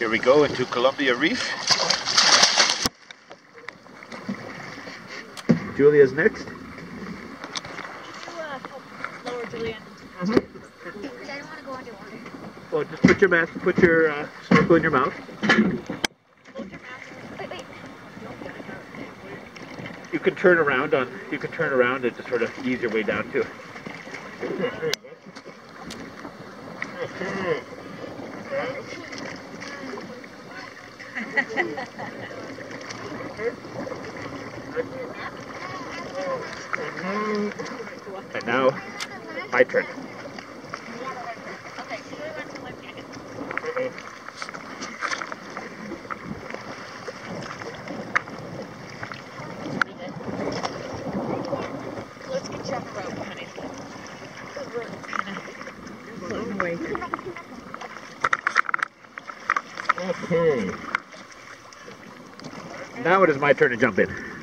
Here we go into Colombia Reef. Julia's next. Lower Julian. I don't want to go underwater. Well, just put your mask, put your uh, snorkel in your mouth. Wait, wait. You can turn around on. You can turn around and just sort of ease your way down too. And now, my turn. Okay. Now it is my turn to jump in.